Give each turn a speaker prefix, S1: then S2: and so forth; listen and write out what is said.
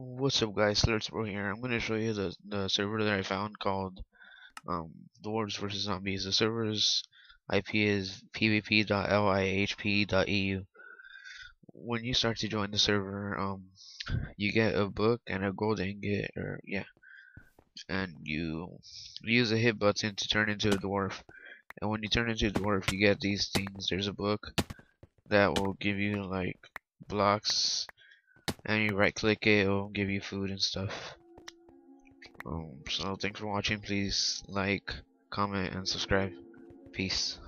S1: What's up guys, Bro here. I'm gonna show you the, the server that I found called um, Dwarves vs Zombies. The server's IP is pvp.lihp.eu. When you start to join the server, um, you get a book and a gold ingot, or yeah, and you use a hit button to turn into a dwarf. And when you turn into a dwarf, you get these things. There's a book that will give you like blocks and you right click it it'll give you food and stuff. Um, so thanks for watching. Please like comment and subscribe. Peace